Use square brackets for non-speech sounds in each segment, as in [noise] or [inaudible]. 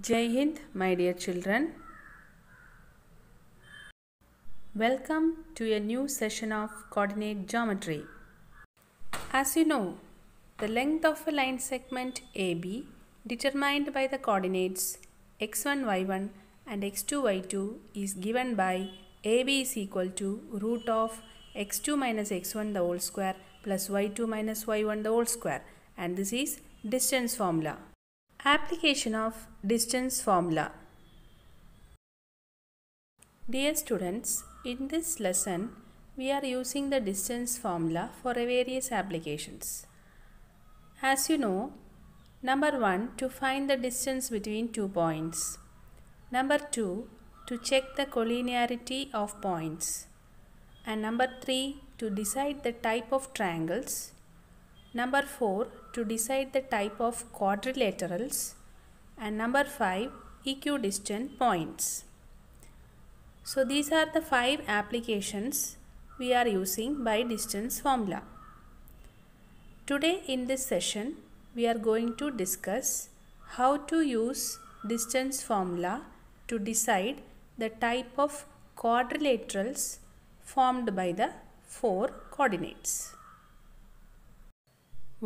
Jai Hind, my dear children. Welcome to a new session of coordinate geometry. As you know, the length of a line segment AB determined by the coordinates x1, y1 and x2, y2 is given by AB is equal to root of x2 minus x1 the whole square plus y2 minus y1 the whole square and this is distance formula. Application of distance formula. Dear students, in this lesson we are using the distance formula for various applications. As you know, number 1 to find the distance between two points. Number 2 to check the collinearity of points. And number 3 to decide the type of triangles. Number 4 to decide the type of quadrilaterals. And number 5 equidistant points. So these are the five applications we are using by distance formula. Today in this session we are going to discuss how to use distance formula to decide the type of quadrilaterals formed by the four coordinates.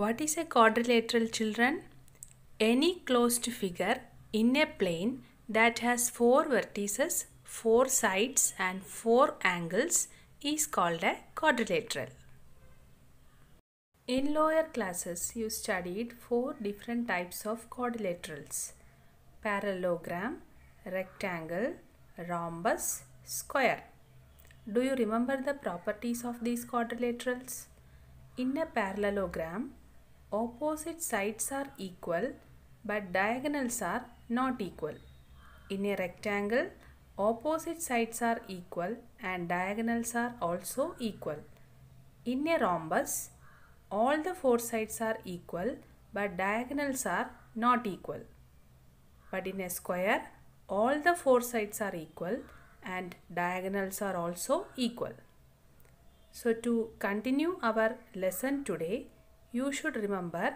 What is a quadrilateral children? Any closed figure in a plane that has four vertices, four sides and four angles is called a quadrilateral. In lower classes, you studied four different types of quadrilaterals parallelogram, rectangle, rhombus, square. Do you remember the properties of these quadrilaterals? In a parallelogram, opposite sides are equal but diagonals are not equal. In a rectangle, opposite sides are equal and diagonals are also equal. In a rhombus, all the four sides are equal but diagonals are not equal. But in a square, all the four sides are equal and diagonals are also equal. So to continue our lesson today, you should remember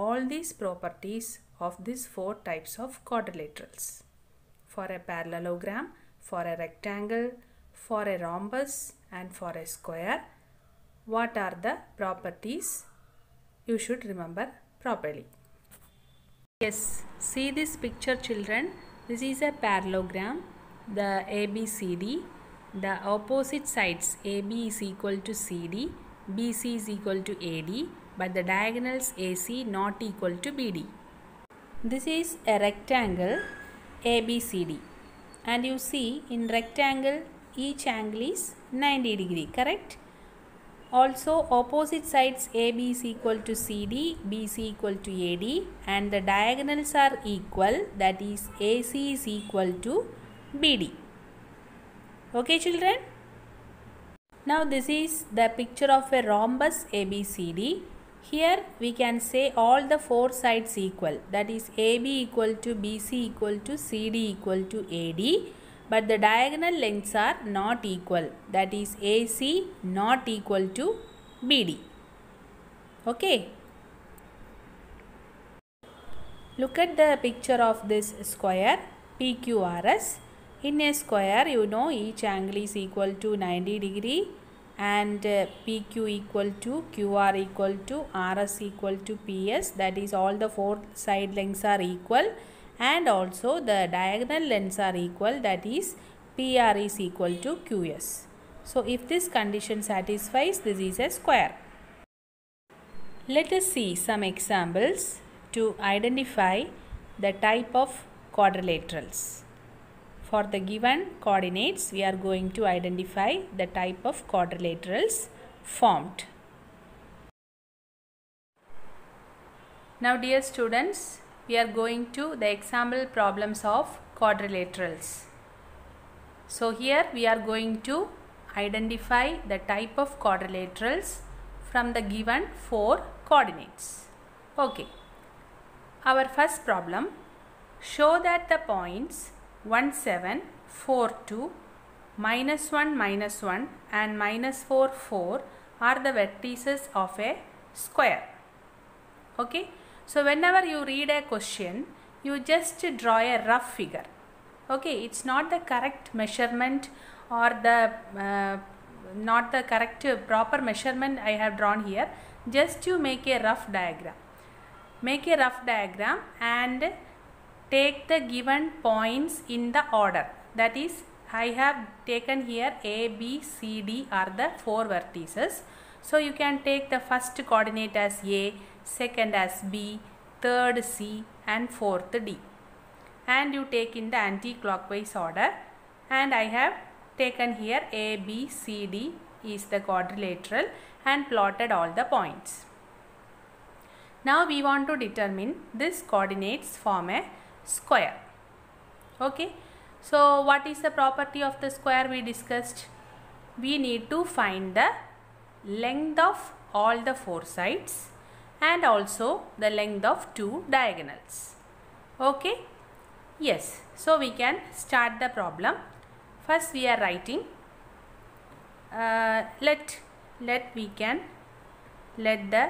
all these properties of these four types of quadrilaterals. For a parallelogram, for a rectangle, for a rhombus and for a square, what are the properties you should remember properly. Yes, see this picture children. This is a parallelogram, the ABCD. The opposite sides AB is equal to CD, BC is equal to AD, but the diagonals AC not equal to BD. This is a rectangle ABCD and you see in rectangle each angle is 90 degree correct also opposite sides AB is equal to CD, BC equal to AD and the diagonals are equal that is AC is equal to BD. Okay children? Now this is the picture of a rhombus ABCD. Here we can say all the four sides equal that is AB equal to BC equal to CD equal to AD but the diagonal lengths are not equal that is AC not equal to BD. Okay. Look at the picture of this square PQRS. In a square you know each angle is equal to 90 degree and uh, PQ equal to QR equal to RS equal to PS that is all the four side lengths are equal and also the diagonal lengths are equal that is PR is equal to QS. So if this condition satisfies this is a square. Let us see some examples to identify the type of quadrilaterals. For the given coordinates we are going to identify the type of quadrilaterals formed. Now dear students we are going to the example problems of quadrilaterals. So here we are going to identify the type of quadrilaterals from the given four coordinates. Okay. Our first problem show that the points 1 7 4 2 minus 1 minus 1 and minus 4 4 are the vertices of a square. Okay. So whenever you read a question, you just draw a rough figure okay it's not the correct measurement or the uh, not the correct uh, proper measurement I have drawn here just you make a rough diagram make a rough diagram and take the given points in the order that is I have taken here A, B, C, D are the four vertices. So you can take the first coordinate as A, second as B, third C and fourth D. And you take in the anti-clockwise order and I have taken here A, B, C, D is the quadrilateral and plotted all the points. Now we want to determine this coordinates form a square. Okay. So what is the property of the square we discussed? We need to find the length of all the four sides and also the length of two diagonals. Okay? Yes. So we can start the problem. First we are writing. Uh, let let we can let the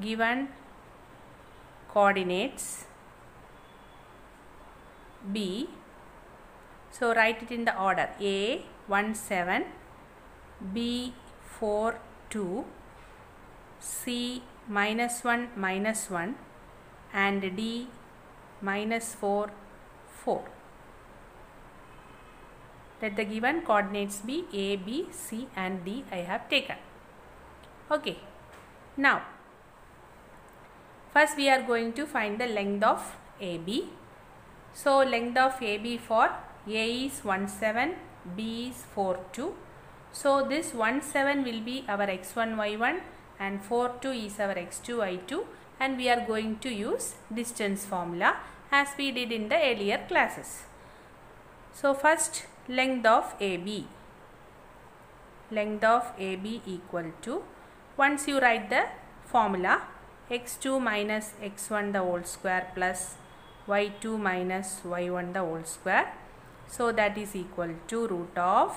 given coordinates be so write it in the order A 1 7 B 4 2 C minus 1 minus 1 and D minus 4 4 let the given coordinates be A, B, C and D I have taken. Okay. Now, first we are going to find the length of AB. So, length of AB for A is 1 7, B is 4 2. So, this 1 7 will be our x1 y1 and 4 2 is our x2 y2 and we are going to use distance formula as we did in the earlier classes. So, first length of AB. Length of AB equal to once you write the formula x2 minus x1 the whole square plus y2 minus y1 the whole square. So that is equal to root of.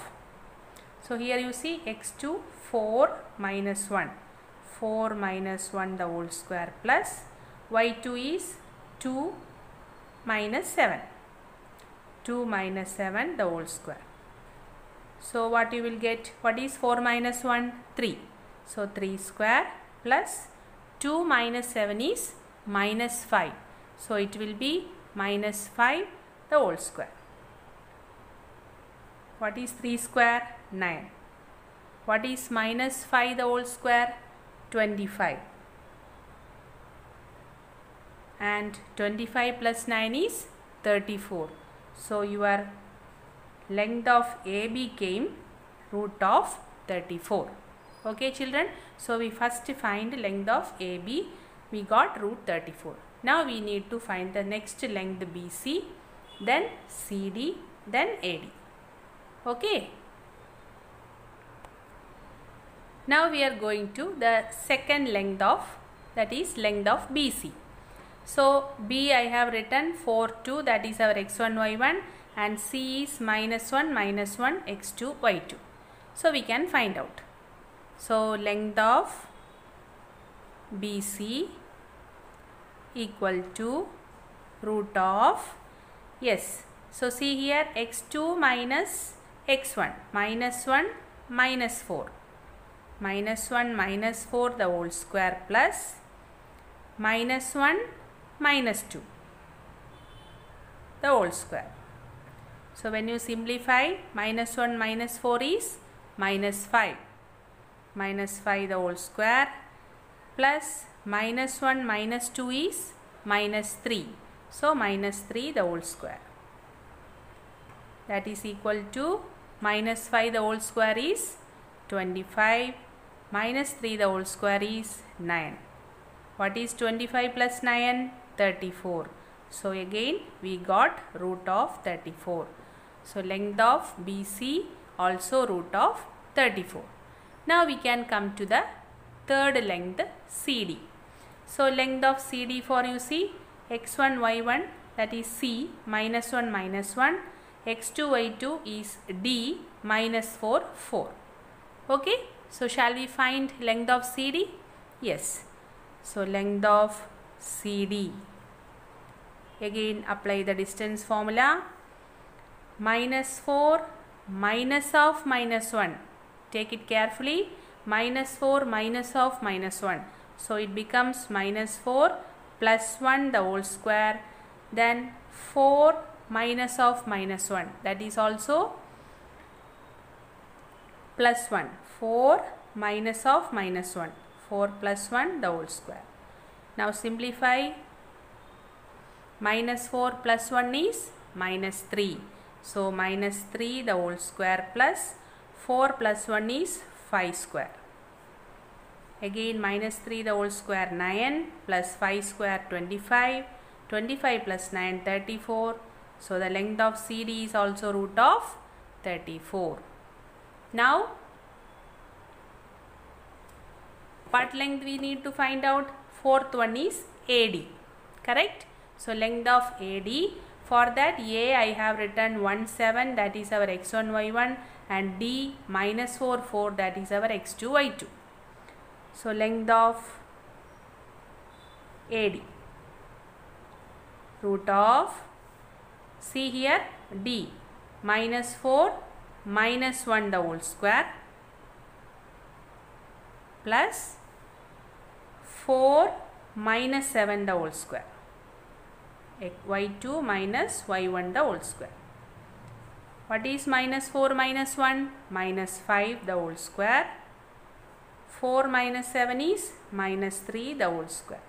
So here you see x2 4 minus 1. 4 minus 1 the whole square plus y2 is 2 minus 7. 2 minus 7 the whole square. So what you will get? What is 4 minus 1? 3. So 3 square plus 2 minus 7 is minus 5. So it will be minus 5 the whole square. What is 3 square? 9. What is minus 5 the whole square? 25. And 25 plus 9 is 34. So your length of AB came root of 34. Okay children. So we first find length of AB. We got root 34. Now we need to find the next length BC, then CD, then AD. Okay. Now we are going to the second length of that is length of BC. So B I have written 4 2 that is our x1 y1 and C is minus 1 minus 1 x2 y2. So we can find out. So length of BC equal to root of yes. So see here x2 minus x1 minus 1 minus 4 minus 1 minus 4 the whole square plus minus 1 minus 2 the whole square. So when you simplify minus 1 minus 4 is minus 5 minus 5 the whole square plus minus 1 minus 2 is minus 3. So minus 3 the whole square. That is equal to minus 5 the whole square is 25 minus 3 the whole square is 9. What is 25 plus 9? 34. So again we got root of 34. So length of BC also root of 34. Now we can come to the third length CD. So length of CD for you see x1 y1 that is C minus 1 minus 1 x2 y2 is D minus 4 4. Okay. So shall we find length of CD? Yes. So length of CD Again apply the distance formula. Minus 4 minus of minus 1. Take it carefully. Minus 4 minus of minus 1. So it becomes minus 4 plus 1 the whole square. Then 4 minus of minus 1. That is also plus 1. 4 minus of minus 1. 4 plus 1 the whole square. Now simplify. Minus 4 plus 1 is minus 3. So minus 3 the whole square plus 4 plus 1 is 5 square. Again minus 3 the whole square 9 plus 5 square 25. 25 plus 9 34. So the length of CD is also root of 34. Now what length we need to find out? Fourth one is AD. Correct? So length of AD. For that A I have written 1 7 that is our x1 y1 and D minus 4 4 that is our x2 y2. So length of AD root of see here D minus 4 minus 1 the whole square plus 4 minus 7 the whole square y2 minus y1 the whole square. What is minus 4 minus 1? Minus 5 the whole square. 4 minus 7 is minus 3 the whole square.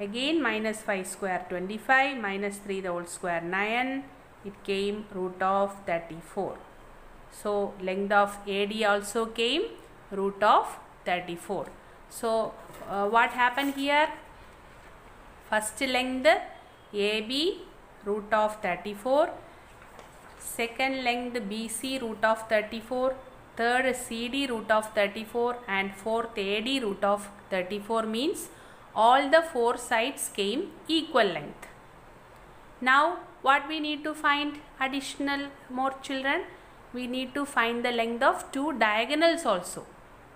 Again minus 5 square 25 minus 3 the whole square 9. It came root of 34. So length of AD also came root of 34. So uh, what happened here? First length AB root of 34. Second length BC root of 34. Third CD root of 34 and fourth AD root of 34 means all the four sides came equal length. Now what we need to find additional more children? We need to find the length of two diagonals also.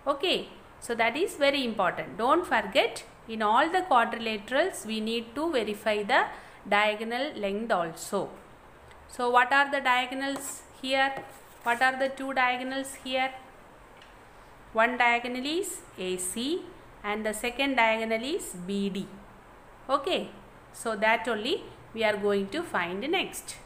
Okay. So that is very important. Don't forget in all the quadrilaterals we need to verify the diagonal length also. So what are the diagonals here? What are the two diagonals here? One diagonal is AC and the second diagonal is BD. Okay. So that only we are going to find next.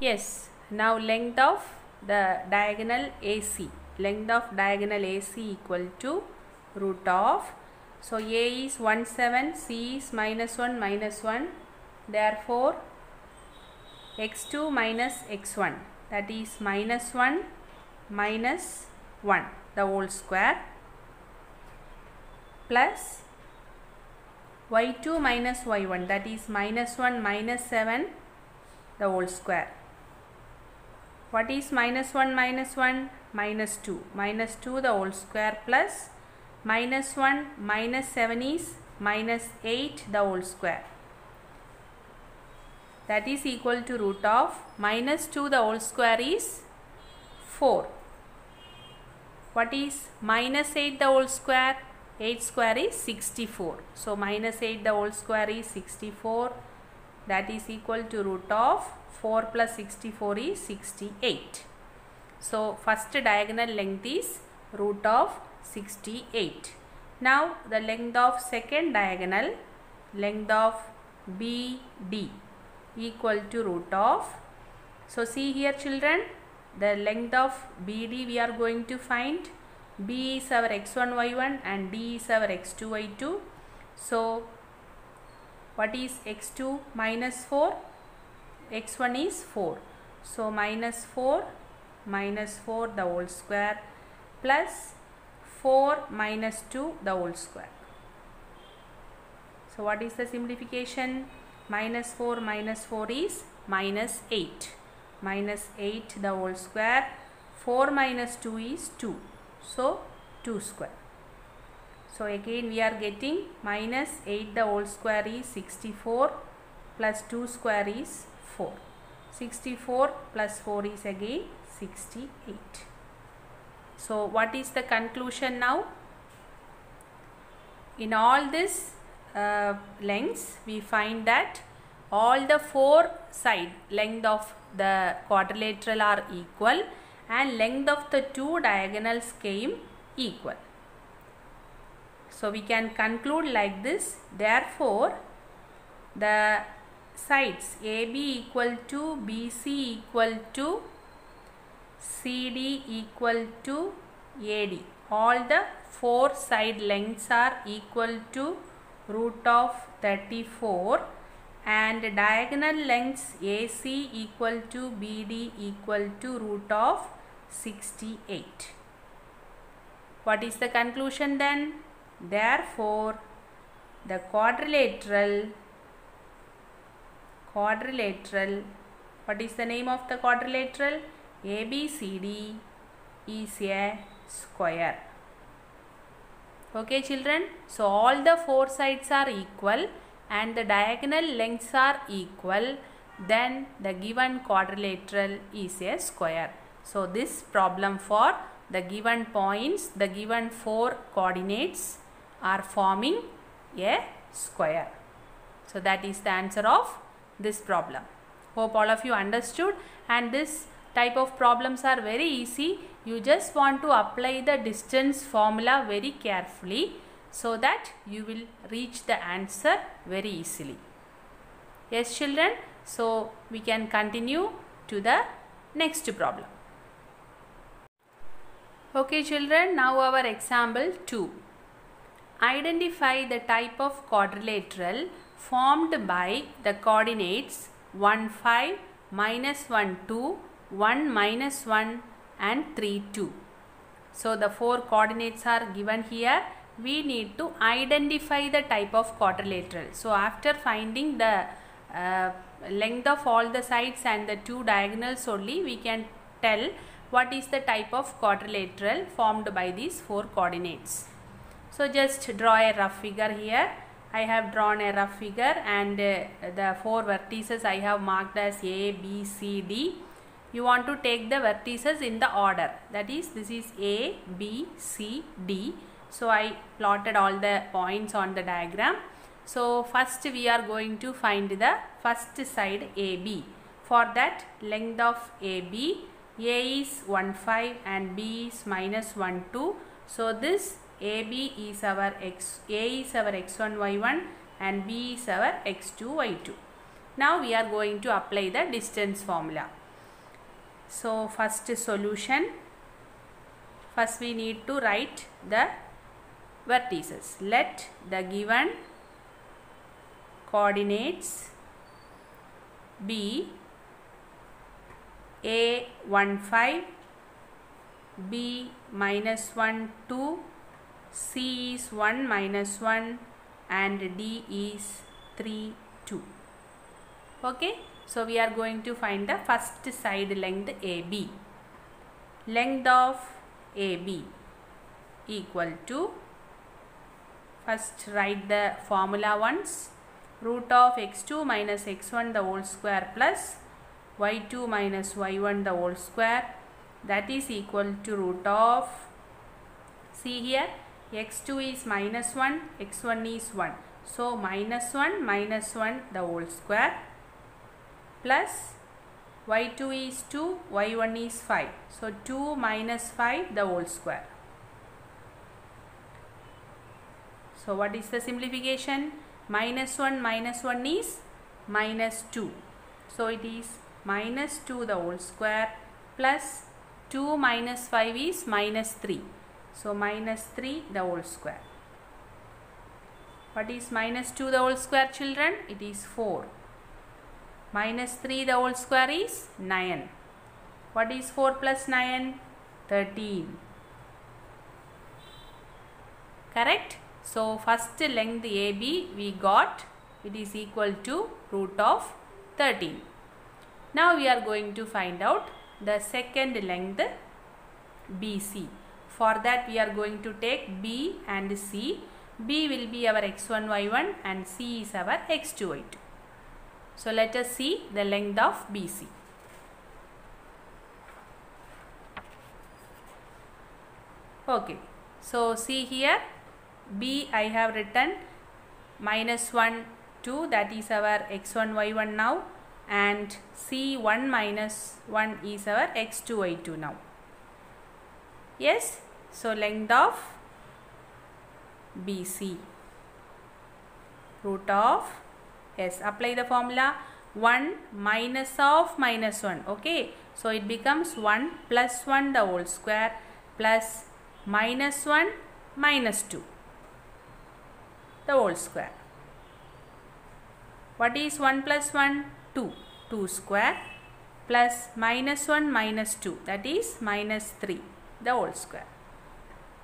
Yes. Now length of the diagonal AC. Length of diagonal AC equal to root of. So A is 1 7, C is minus 1 minus 1. Therefore x2 minus x1 that is minus 1 minus 1 the whole square. Plus y2 minus y1 that is minus 1 minus 7 the whole square. What is minus 1 minus 1? Minus 2. Minus 2 the whole square plus. Minus 1 minus 7 is minus 8 the whole square. That is equal to root of minus 2 the whole square is 4. What is minus 8 the whole square? 8 square is 64. So minus 8 the whole square is 64. That is equal to root of 4 plus 64 is 68. So first diagonal length is root of 68. Now the length of second diagonal length of BD equal to root of. So see here children the length of BD we are going to find. B is our x1 y1 and D is our x2 y2. So what is x2 minus 4? x1 is 4. So minus 4 minus 4 the whole square plus 4 minus 2 the whole square. So what is the simplification? Minus 4 minus 4 is minus 8. Minus 8 the whole square. 4 minus 2 is 2. So 2 square. So again we are getting minus 8 the whole square is 64 plus 2 square is 4. 64 plus 4 is again 68. So what is the conclusion now? in all this uh, lengths we find that all the four side length of the quadrilateral are equal and length of the two diagonals came equal. So we can conclude like this. Therefore, the sides AB equal to BC equal to CD equal to AD. All the four side lengths are equal to root of 34 and diagonal lengths AC equal to BD equal to root of 68. What is the conclusion then? Therefore, the quadrilateral quadrilateral what is the name of the quadrilateral? ABCD is a square. Okay children, so all the four sides are equal and the diagonal lengths are equal then the given quadrilateral is a square. So this problem for the given points, the given four coordinates are forming a square. So that is the answer of this problem. Hope all of you understood and this type of problems are very easy. You just want to apply the distance formula very carefully so that you will reach the answer very easily. Yes children, so we can continue to the next problem. Okay children, now our example 2. Identify the type of quadrilateral formed by the coordinates 1 5, minus 1 2, 1 minus 1 and 3 2. So the four coordinates are given here we need to identify the type of quadrilateral. So after finding the uh, length of all the sides and the two diagonals only we can tell what is the type of quadrilateral formed by these four coordinates. So just draw a rough figure here. I have drawn a rough figure and uh, the four vertices I have marked as A, B, C, D. You want to take the vertices in the order that is this is A, B, C, D so I plotted all the points on the diagram. So first we are going to find the first side AB. For that length of AB, A is 1 5 and B is minus 1 2. So this AB is our x, A is our x1 y1 and B is our x2 y2. Now we are going to apply the distance formula. So first solution, first we need to write the vertices. Let the given coordinates be A 1 5, B minus 1 2, C is 1 minus 1 and D is 3 2. Okay. So, we are going to find the first side length AB. Length of AB equal to First write the formula once. Root of x2 minus x1 the whole square plus y2 minus y1 the whole square that is equal to root of see here x2 is minus 1 x1 is 1 so minus 1 minus 1 the whole square plus y2 is 2 y1 is 5 so 2 minus 5 the whole square So what is the simplification? Minus 1 minus 1 is minus 2. So it is minus 2 the whole square plus 2 minus 5 is minus 3. So minus 3 the whole square. What is minus 2 the whole square children? It is 4. Minus 3 the whole square is 9. What is 4 plus 9? 13. Correct? So first length AB we got it is equal to root of 13. Now we are going to find out the second length BC. For that we are going to take B and C. B will be our x1, y1 and C is our x2, y2. So let us see the length of BC. Okay. So see here B I have written minus 1 2 that is our x1 y1 now and C1 minus 1 is our x2 y2 now. Yes, so length of BC root of yes apply the formula 1 minus of minus 1 okay? So it becomes 1 plus 1 the whole square plus minus 1 minus 2 the whole square. What is 1 plus 1 2 2 square plus minus 1 minus 2 that is minus 3 the whole square.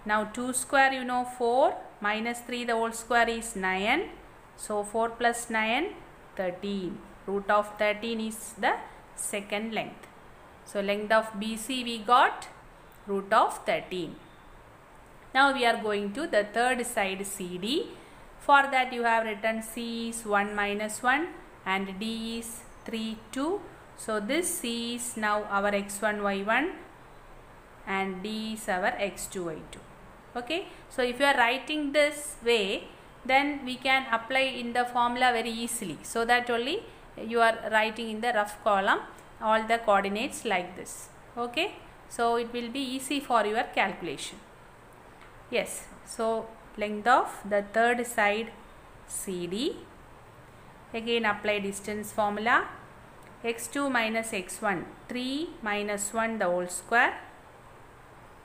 Now 2 square you know 4 minus 3 the whole square is 9 so 4 plus 9 13 root of 13 is the second length. So length of BC we got root of 13. Now we are going to the third side CD. For that you have written C is 1 minus 1 and D is 3 2. So this C is now our x1 y1 and D is our x2 y2. Okay. So if you are writing this way then we can apply in the formula very easily. So that only you are writing in the rough column all the coordinates like this. Okay? So it will be easy for your calculation. Yes? So length of the third side CD again apply distance formula. X2 minus x1 3 minus 1 the whole square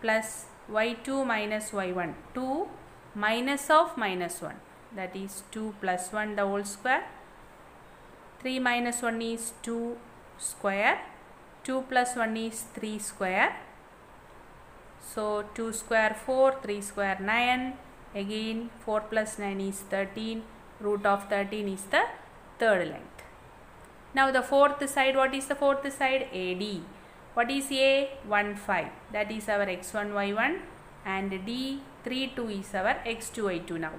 plus y2 minus y1 2 minus of minus 1 that is 2 plus 1 the whole square. 3 minus 1 is 2 square. 2 plus 1 is 3 square. So 2 square 4 3 square 9 again 4 plus 9 is 13 root of 13 is the third length. Now the fourth side what is the fourth side? AD what is A? 1 5 that is our x1 y1 and D 3 2 is our x2 y2 now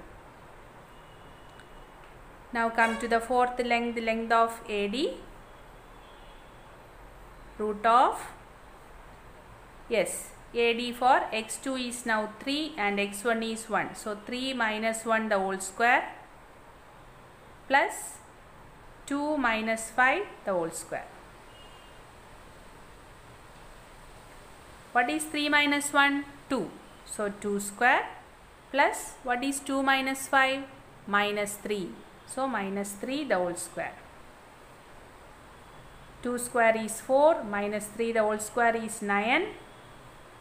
now come to the fourth length, length of AD. Root of, yes, AD for x2 is now 3 and x1 is 1. So 3 minus 1 the whole square plus 2 minus 5 the whole square. What is 3 minus 1? 2. So 2 square plus what is 2 minus 5? Minus 3. So minus 3 the whole square. 2 square is 4 minus 3 the whole square is 9.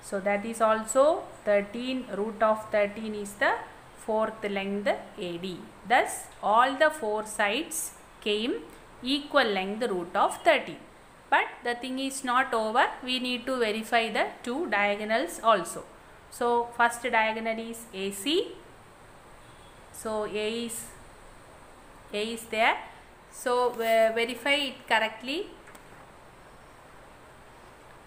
So that is also 13 root of 13 is the fourth length AD. Thus all the four sides came equal length root of 13. But the thing is not over. We need to verify the two diagonals also. So first diagonal is AC. So A is a is there. So uh, verify it correctly.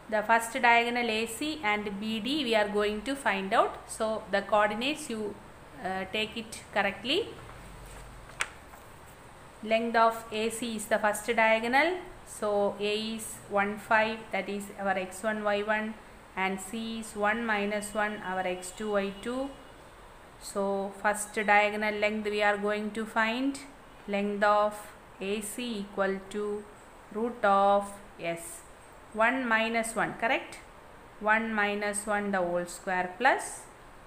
The first diagonal AC and BD we are going to find out. So the coordinates you uh, take it correctly. Length of AC is the first diagonal. So A is 1 5 that is our x1 y1 and C is 1 minus 1 our x2 y2. So first diagonal length we are going to find length of AC equal to root of S. 1 minus 1 correct? 1 minus 1 the whole square plus.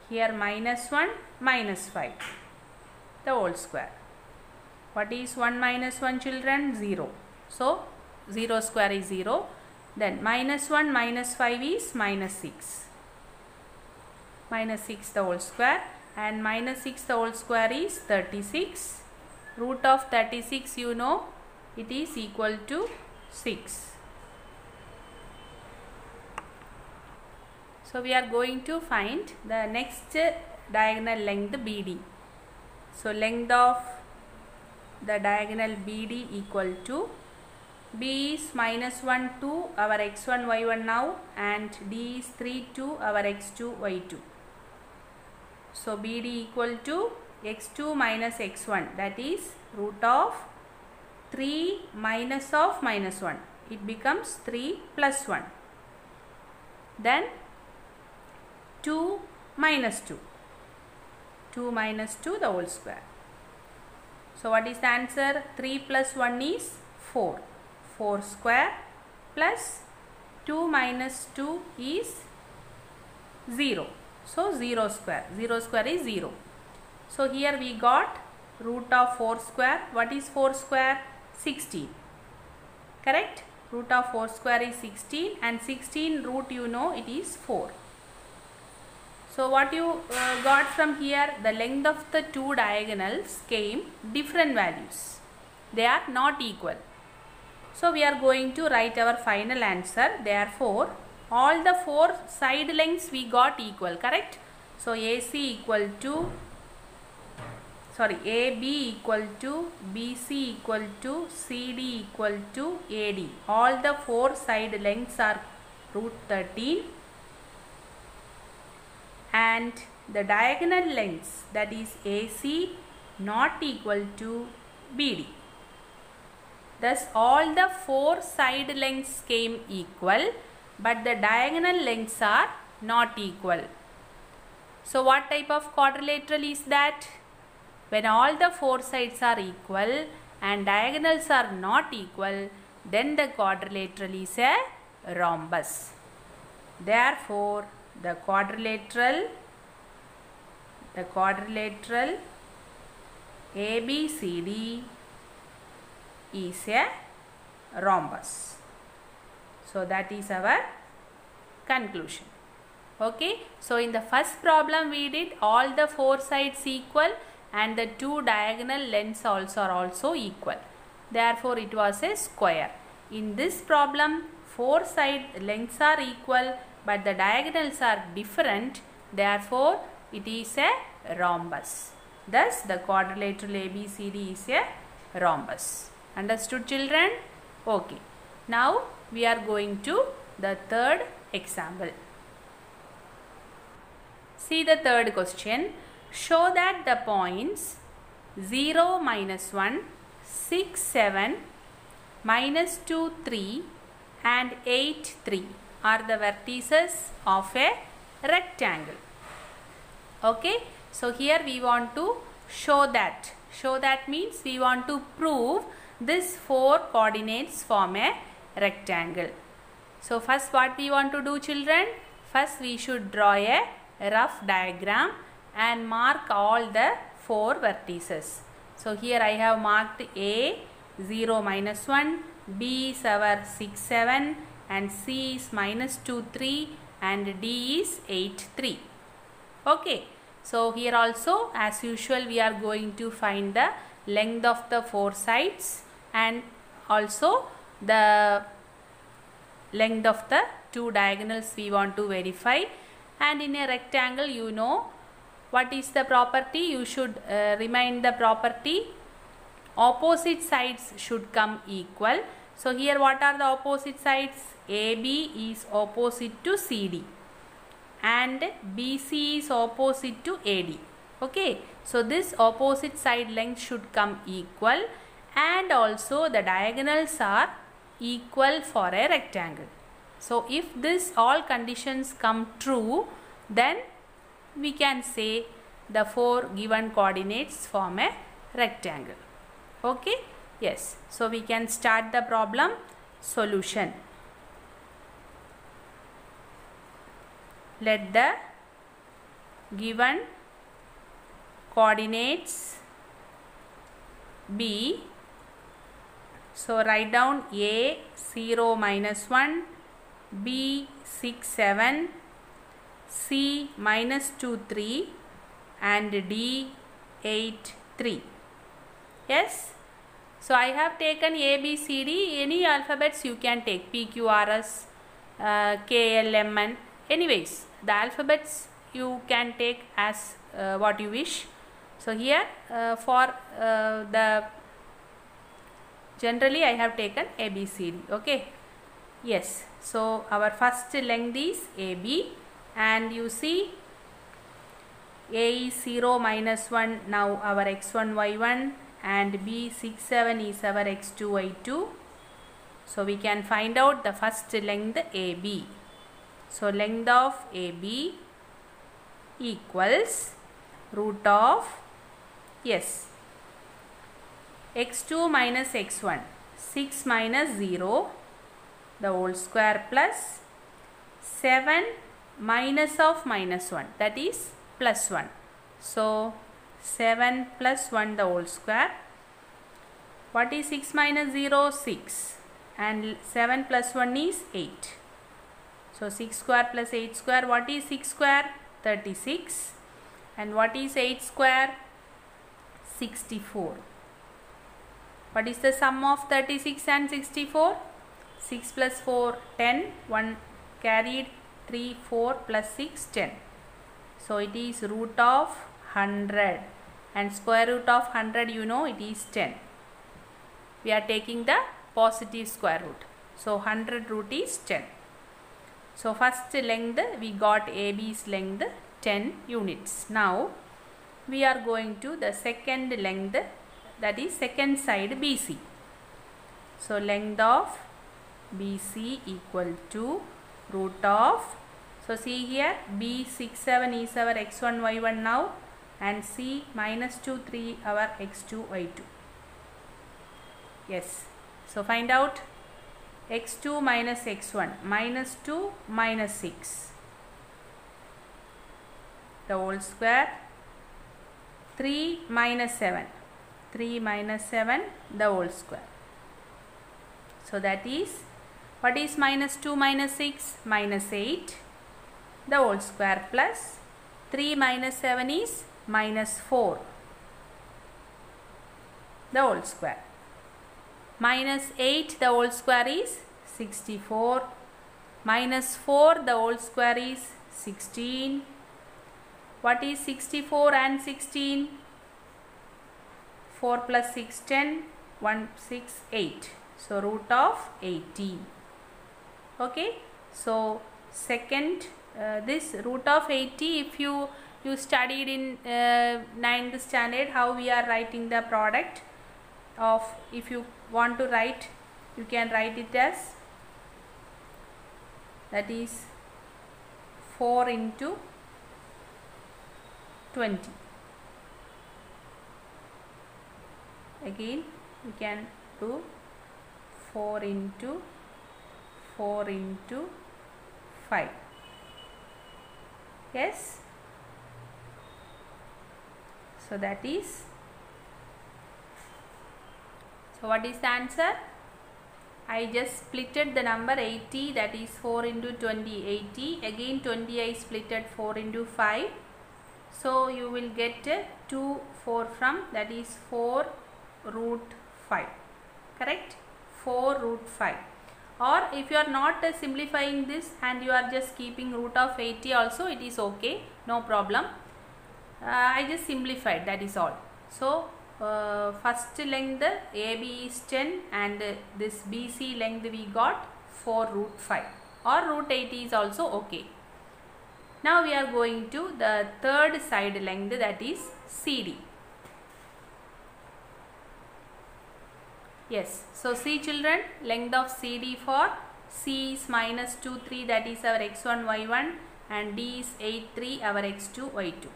Here minus 1 minus 5 the whole square. What is 1 minus 1 children? 0 so 0 square is 0 then minus 1 minus 5 is minus 6 minus 6 the whole square. And minus 6 the whole square is 36 root of 36 you know it is equal to 6. So we are going to find the next diagonal length BD. So length of the diagonal BD equal to B is minus 1 2 our x1 y1 now and D is 3 2 our x2 y2. So BD equal to x2 minus x1 that is root of 3 minus of minus 1 it becomes 3 plus 1 then 2 minus 2 2 minus 2 the whole square. So what is the answer? 3 plus 1 is 4. 4 square plus 2 minus 2 is 0. So 0 square. 0 square is 0. So here we got root of 4 square. What is 4 square? 16. Correct? Root of 4 square is 16 and 16 root you know it is 4. So what you uh, got from here the length of the two diagonals came different values. They are not equal. So we are going to write our final answer. Therefore all the four side lengths we got equal correct. So AC equal to sorry AB equal to BC equal to CD equal to AD. All the four side lengths are root 13 and the diagonal lengths that is AC not equal to BD. Thus all the four side lengths came equal but the diagonal lengths are not equal. So what type of quadrilateral is that? When all the four sides are equal and diagonals are not equal, then the quadrilateral is a rhombus. Therefore, the quadrilateral, the quadrilateral ABCD is a rhombus. So, that is our conclusion. Okay. So, in the first problem we did all the four sides equal and the two diagonal lengths also are also equal. Therefore, it was a square. In this problem, four side lengths are equal but the diagonals are different. Therefore, it is a rhombus. Thus, the quadrilateral ABCD is a rhombus. Understood children? Okay. Now, we are going to the third example. See the third question. Show that the points 0, minus 1, 6, 7, minus 2, 3 and 8, 3 are the vertices of a rectangle. Okay. So, here we want to show that. Show that means we want to prove this 4 coordinates form a rectangle. So, first what we want to do children? First we should draw a rough diagram and mark all the four vertices. So here I have marked A 0 minus 1, B is our 6 7 and C is minus 2 3 and D is 8 3. Okay. So here also as usual we are going to find the length of the four sides and also the length of the two diagonals we want to verify and in a rectangle you know what is the property? You should uh, remind the property. Opposite sides should come equal. So here what are the opposite sides? AB is opposite to CD and BC is opposite to AD okay? So this opposite side length should come equal. And also the diagonals are equal for a rectangle. So if this all conditions come true then we can say the four given coordinates form a rectangle. Okay? Yes. So, we can start the problem solution. Let the given coordinates be so write down a 0 minus 1 b 6 7 C minus 2 3 and D 8 3. Yes. So I have taken A, B, C, D. Any alphabets you can take P, Q, R, S, uh, K, L, M, N. Anyways, the alphabets you can take as uh, what you wish. So here uh, for uh, the generally I have taken A, B, C, D. Okay. Yes. So our first length is A, B and you see a is 0 minus 1 now our x1 y1 and b 6 7 is our x2 y2 so we can find out the first length AB so length of AB equals root of yes x2 minus x1 6 minus 0 the whole square plus 7 minus of minus 1 that is plus 1 so 7 plus 1 the whole square. What is 6 minus 0 6 and 7 plus 1 is 8 so 6 square plus 8 square. What is 6 square? 36 and what is 8 square? 64 what is the sum of 36 and 64 6 plus 4 10 1 carried 3 4 plus 6 10 so it is root of 100 and square root of 100 you know it is 10 we are taking the positive square root. So 100 root is 10 so first length we got AB's length 10 units. Now we are going to the second length that is second side BC so length of BC equal to root of so see here B67 is our x1 y1 now and C minus 2 3 our x2 y2 yes. So find out x2 minus x1 minus 2 minus 6 the whole square 3 minus 7 3 minus 7 the whole square. So that is what is minus 2 minus 6 minus 8 the whole square plus 3 minus 7 is minus 4 the whole square. Minus 8 the whole square is 64 minus 4 the whole square is 16 what is 64 and 16 4 plus 6 10 1 6 8 so root of 18 okay? So second uh, this root of 80 if you you studied in uh, ninth standard how we are writing the product of if you want to write you can write it as that is 4 into 20 again we can do 4 into 4 into 5 yes? So that is. So what is the answer? I just splitted the number 80 that is 4 into 20 80 again 20 I splitted 4 into 5 so you will get 2 4 from that is 4 root 5 correct? 4 root 5 or if you are not uh, simplifying this and you are just keeping root of 80 also it is okay. No problem. Uh, I just simplified that is all. So uh, first length AB is 10 and this BC length we got 4 root 5 or root 80 is also okay. Now we are going to the third side length that is CD Yes. So see children, length of CD for C is minus 2, 3 that is our x1, y1 and D is 8, 3 our x2, y2.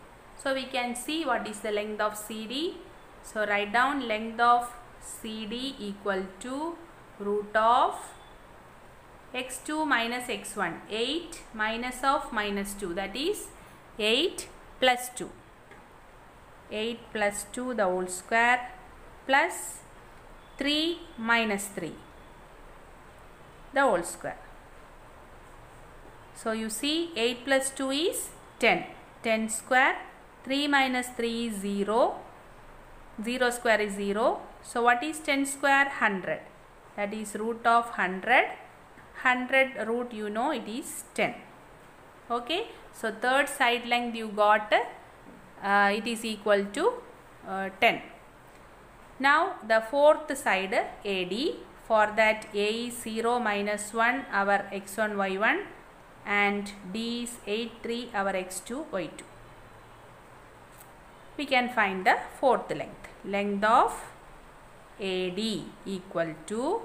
So we can see what is the length of CD. So write down length of CD equal to root of x2 minus x1 8 minus of minus 2 that is 8 plus 2 8 plus 2 the whole square plus 3 minus 3 the whole square. So you see 8 plus 2 is 10. 10 square 3 minus 3 is 0. 0 square is 0. So what is 10 square? 100. That is root of 100. 100 root you know it is 10. Okay. So third side length you got uh, it is equal to uh, 10. Now the fourth side AD for that A is 0 minus 1 our x1 y1 and D is 8 3 our x2 y2. We can find the fourth length. Length of AD equal to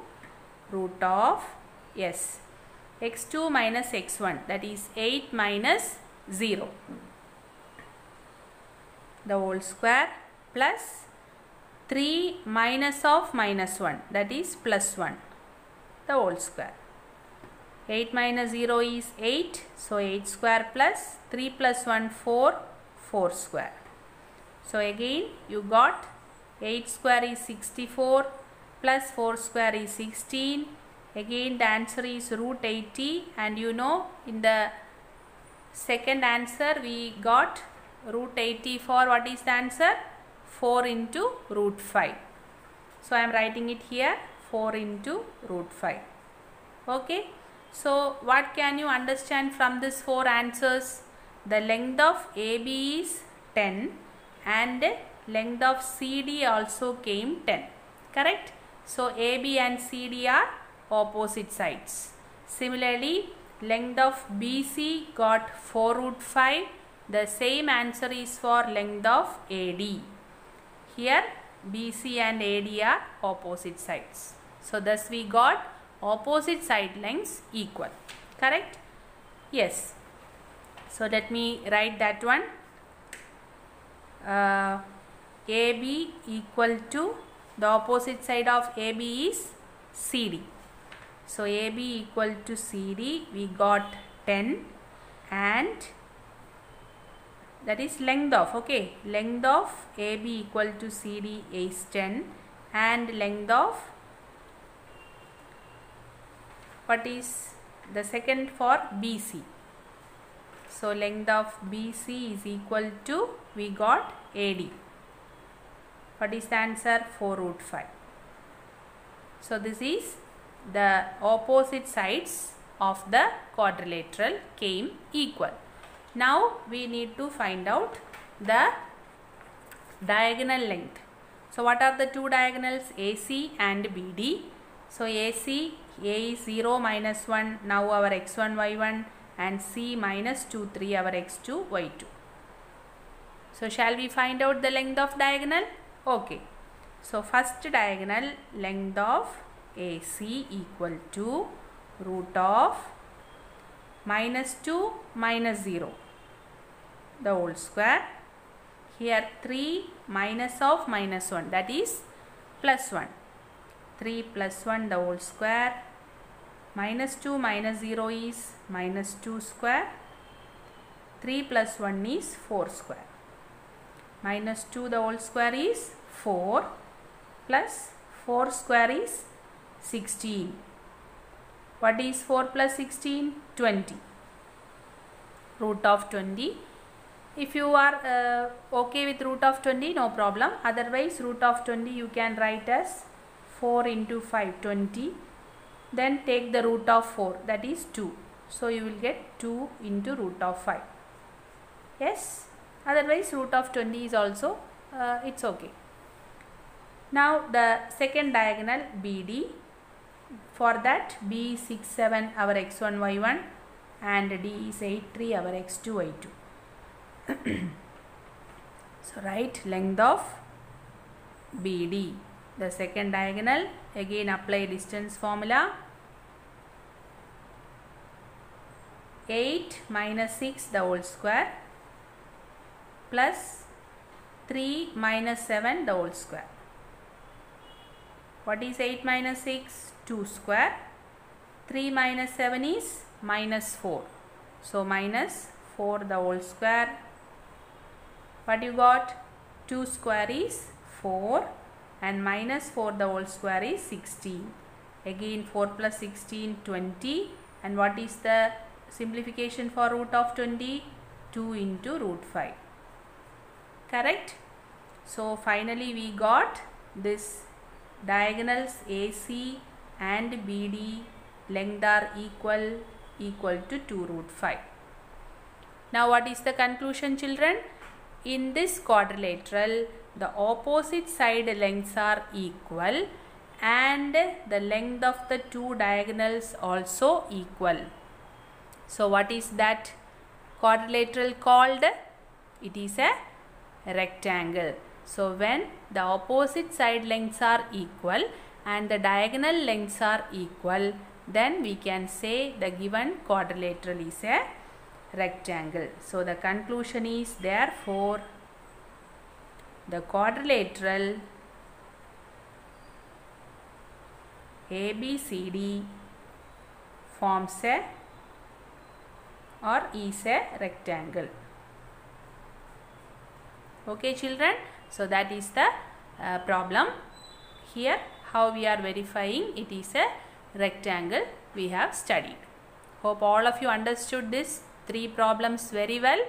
root of yes x2 minus x1 that is 8 minus 0 the whole square plus 3 minus of minus 1 that is plus 1 the whole square. 8 minus 0 is 8 so 8 square plus 3 plus 1 4 4 square. So again you got 8 square is 64 plus 4 square is 16 again the answer is root 80 and you know in the second answer we got root 80 for what is the answer 4 into root 5 so I am writing it here 4 into root 5 okay? So what can you understand from this four answers? The length of AB is 10 and length of CD also came 10 correct? So AB and CD are opposite sides. Similarly length of BC got 4 root 5 the same answer is for length of AD here BC and AD are opposite sides. So thus we got opposite side lengths equal correct? Yes. So let me write that one. Uh, AB equal to the opposite side of AB is CD so AB equal to CD we got 10 and that is length of okay. Length of AB equal to CD is 10 and length of what is the second for BC so length of BC is equal to we got AD what is the answer? 4 root 5 so this is the opposite sides of the quadrilateral came equal now we need to find out the diagonal length. So what are the two diagonals? AC and BD so AC a is 0 minus 1 now our x1 y1 and c minus 2 3 our x2 y2 so shall we find out the length of diagonal? Okay. So first diagonal length of AC equal to root of minus 2 minus 0 the whole square. Here 3 minus of minus 1 that is plus 1 3 plus 1 the whole square. Minus 2 minus 0 is minus 2 square. 3 plus 1 is 4 square. Minus 2 the whole square is 4 plus 4 square is 16 what is 4 plus 16 20 root of 20 if you are uh, okay with root of 20 no problem. Otherwise root of 20 you can write as 4 into 5 20 then take the root of 4 that is 2 so you will get 2 into root of 5 yes? Otherwise root of 20 is also uh, it's okay. Now the second diagonal BD for that B is 6 7 our x1 y1 and D is 8 3 our x2 y2 [clears throat] so write length of BD the second diagonal again apply distance formula. 8 minus 6 the whole square plus 3 minus 7 the whole square. What is 8 minus 6 2 square. 3 minus 7 is minus 4 so minus 4 the whole square what you got? 2 square is 4 and minus 4 the whole square is 16 again 4 plus 16 20 and what is the simplification for root of 20 2 into root 5 correct? So finally we got this diagonals AC and BD length are equal equal to 2 root 5 now what is the conclusion children in this quadrilateral the opposite side lengths are equal and the length of the two diagonals also equal. So what is that quadrilateral called? It is a rectangle. So when the opposite side lengths are equal and the diagonal lengths are equal then we can say the given quadrilateral is a rectangle. So the conclusion is therefore the quadrilateral ABCD forms a or is a rectangle. Okay children, so that is the uh, problem. Here how we are verifying it is a rectangle we have studied. Hope all of you understood this three problems very well.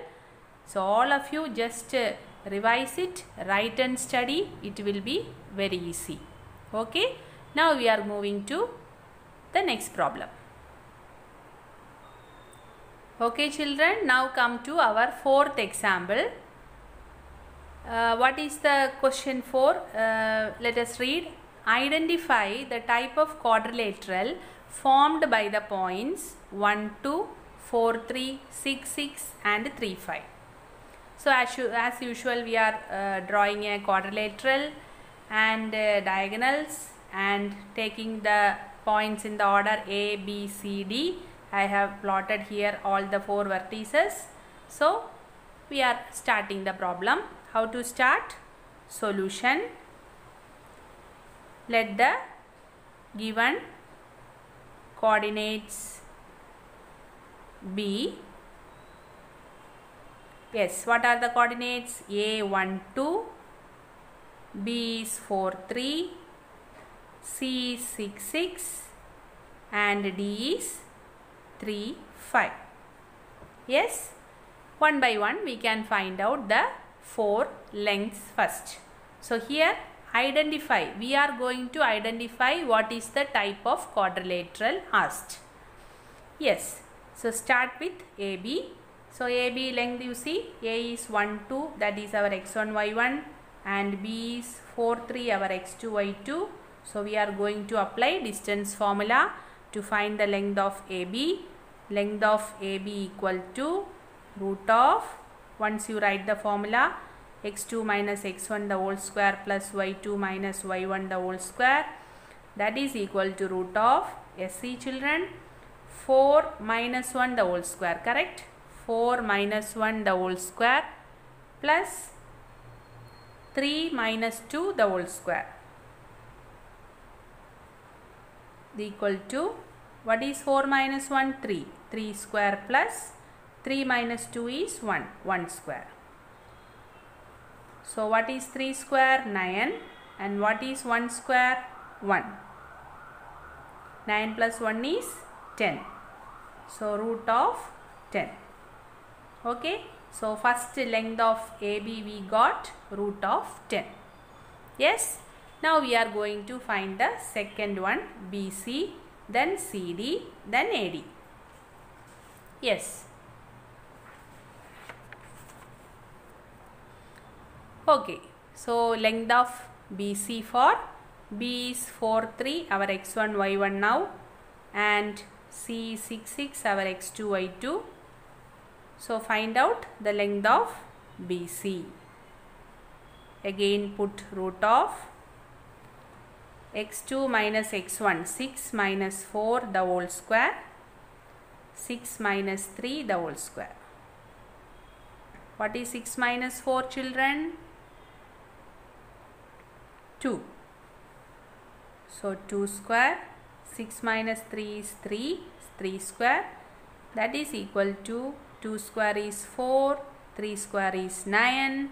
So all of you just uh, revise it, write and study. It will be very easy. Okay. Now we are moving to the next problem. Okay children, now come to our fourth example. Uh, what is the question for? Uh, let us read. Identify the type of quadrilateral formed by the points 1, 2, 4, 3, 6, 6 and 3, 5. So as, as usual we are uh, drawing a quadrilateral and uh, diagonals and taking the points in the order A, B, C, D. I have plotted here all the four vertices. So we are starting the problem. How to start? Solution. Let the given coordinates be yes what are the coordinates? A 1 2 b is 4 3 c is 6 6 and d is 3 5 yes? One by one we can find out the four lengths first. So here identify. We are going to identify what is the type of quadrilateral asked yes so start with AB. So AB length you see A is 1 2 that is our x1 y1 and B is 4 3 our x2 y2. So we are going to apply distance formula to find the length of AB. Length of AB equal to root of once you write the formula x2 minus x1 the whole square plus y2 minus y1 the whole square that is equal to root of SC children 4 minus 1 the whole square correct? 4 minus 1 the whole square plus 3 minus 2 the whole square. Equal to what is 4 minus 1 3 3 square plus 3 minus 2 is 1 1 square. So what is 3 square? 9 and what is 1 square? 1 9 plus 1 is 10 so root of 10 okay? So first length of AB we got root of 10 yes? Now we are going to find the second one BC then CD then AD yes? Okay. So length of BC for B is 4 3 our x1 y1 now. And C is 6 6 our x2 y2 so find out the length of BC again put root of x2 minus x1 6 minus 4 the whole square 6 minus 3 the whole square. What is 6 minus 4 children? 2 so 2 square 6 minus 3 is 3 3 square. That is equal to 2 square is 4 3 square is 9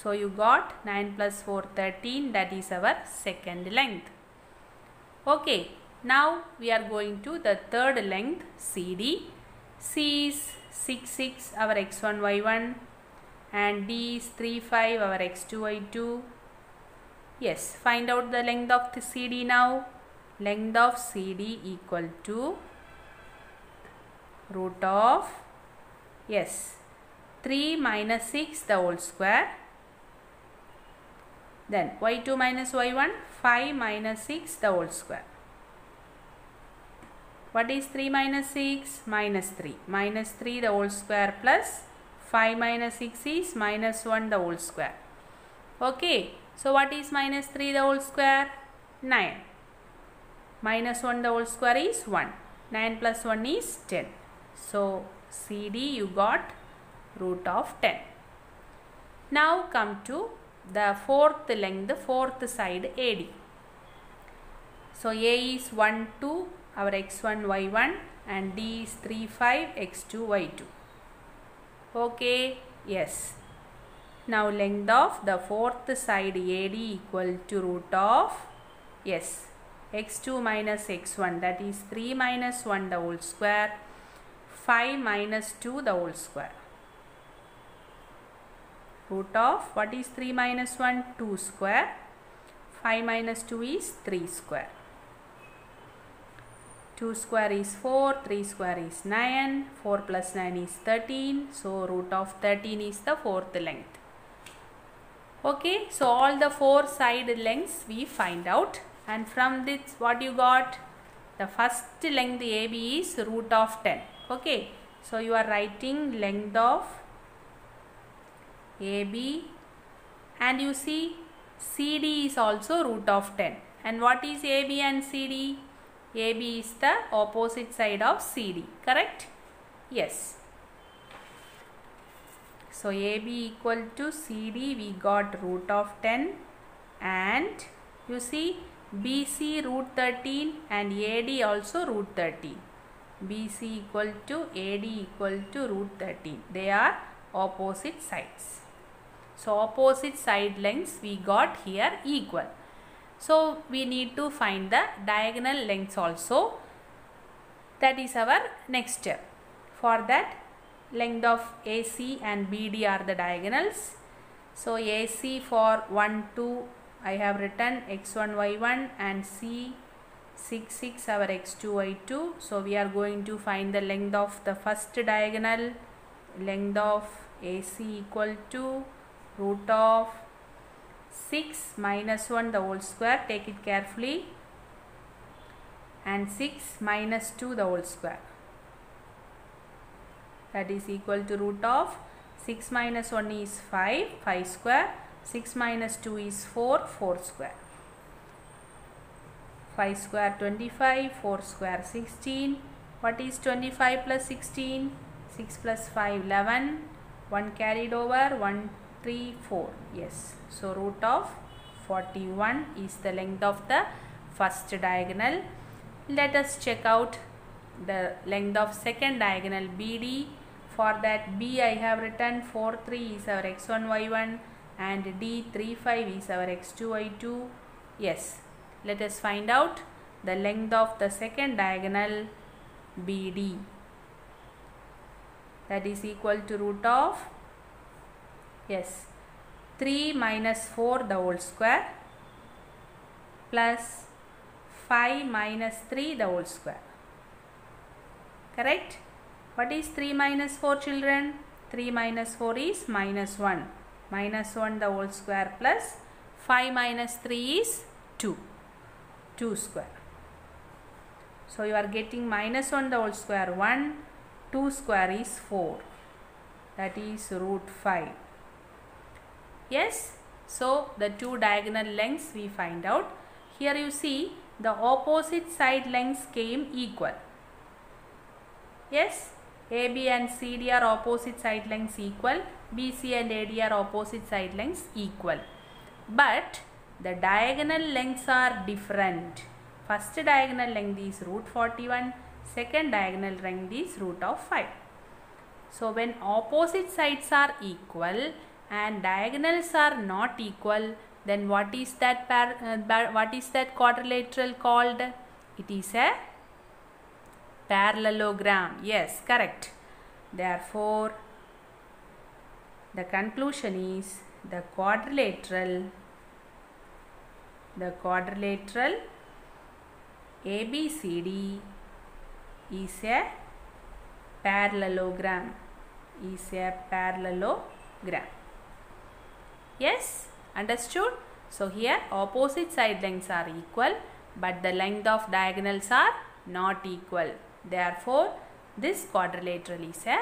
so you got 9 plus 4 13 that is our second length. Okay now we are going to the third length CD C is 6 6 our x1 y1 and D is 3 5 our x2 y2 yes find out the length of the CD now length of CD equal to root of yes 3 minus 6 the whole square. Then y2 minus y1 5 minus 6 the whole square. What is 3 minus 6 minus 3 minus 3 the whole square plus 5 minus 6 is minus 1 the whole square. Okay. So what is minus 3 the whole square? 9 minus 1 the whole square is 1 9 plus 1 is 10 so CD you got root of 10 now come to the fourth length, fourth side AD. So A is 1, 2, our x1, y1 and D is 3, 5, x2, y2. Okay, yes. Now length of the fourth side AD equal to root of, yes, x2 minus x1 that is 3 minus 1 the whole square, 5 minus 2 the whole square. Root of what is 3 minus 1? 2 square. 5 minus 2 is 3 square. 2 square is 4, 3 square is 9, 4 plus 9 is 13. So root of 13 is the fourth length. Okay, so all the four side lengths we find out and from this what you got? The first length AB is root of 10. Okay, so you are writing length of AB and you see CD is also root of 10. And what is AB and CD? AB is the opposite side of CD, correct? Yes. So AB equal to CD we got root of 10 and you see BC root 13 and AD also root 13. BC equal to AD equal to root 13. They are opposite sides. So opposite side lengths we got here equal. So we need to find the diagonal lengths also. That is our next step. For that length of AC and BD are the diagonals. So AC for 1, 2 I have written x1, y1 and C 6, 6 our x2, y2. So we are going to find the length of the first diagonal. Length of AC equal to root of 6 minus 1 the whole square take it carefully and 6 minus 2 the whole square that is equal to root of 6 minus 1 is 5 5 square 6 minus 2 is 4 4 square. 5 square 25 4 square 16 what is 25 plus 16 6 plus 5 11 1 carried over 1 3 4 yes. So root of 41 is the length of the first diagonal. Let us check out the length of second diagonal BD for that B I have written 4 3 is our x1 y1 and D 3 5 is our x2 y2 yes. Let us find out the length of the second diagonal BD that is equal to root of yes 3 minus 4 the whole square plus 5 minus 3 the whole square. Correct? What is 3 minus 4 children? 3 minus 4 is minus 1 minus 1 the whole square plus 5 minus 3 is 2 2 square so you are getting minus 1 the whole square 1 2 square is 4 that is root 5 Yes, so the two diagonal lengths we find out. Here you see the opposite side lengths came equal. Yes, AB and CD are opposite side lengths equal. BC and AD are opposite side lengths equal. But the diagonal lengths are different. First diagonal length is root 41. Second diagonal length is root of 5. So when opposite sides are equal, and diagonals are not equal then what is that par uh, what is that quadrilateral called it is a parallelogram yes correct therefore the conclusion is the quadrilateral the quadrilateral ABCD is a parallelogram is a parallelogram Yes, understood? So here opposite side lengths are equal but the length of diagonals are not equal. Therefore, this quadrilateral is a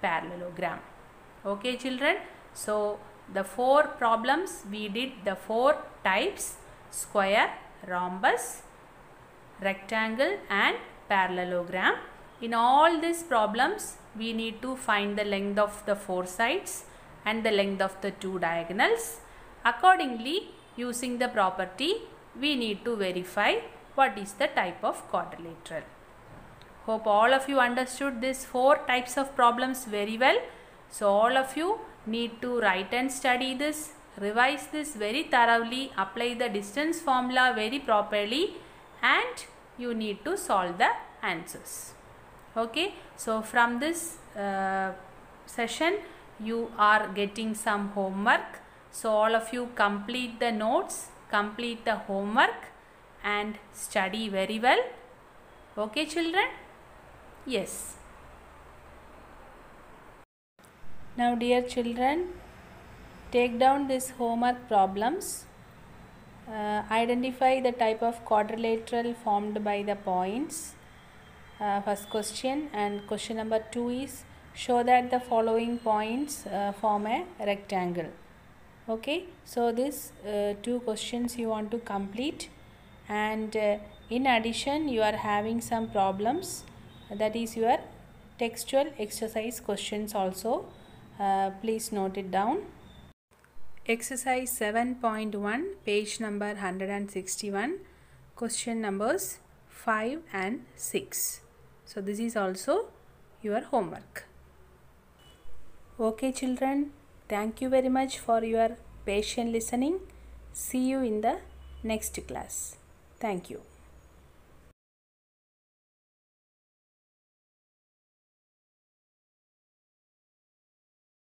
parallelogram. Okay children? So, the four problems we did the four types square, rhombus, rectangle and parallelogram. In all these problems, we need to find the length of the four sides and the length of the two diagonals Accordingly, using the property, we need to verify what is the type of quadrilateral. Hope all of you understood these four types of problems very well. So all of you need to write and study this, revise this very thoroughly, apply the distance formula very properly and you need to solve the answers. Okay, so from this uh, session you are getting some homework. So all of you complete the notes, complete the homework and study very well. Okay children? Yes. Now dear children, take down these homework problems. Uh, identify the type of quadrilateral formed by the points. Uh, first question and question number 2 is show that the following points uh, form a rectangle. Okay, so these uh, two questions you want to complete and uh, in addition you are having some problems that is your textual exercise questions also uh, please note it down. Exercise 7.1 page number 161 question numbers 5 and 6 so this is also your homework. Okay children thank you very much for your patient listening. See you in the next class. Thank you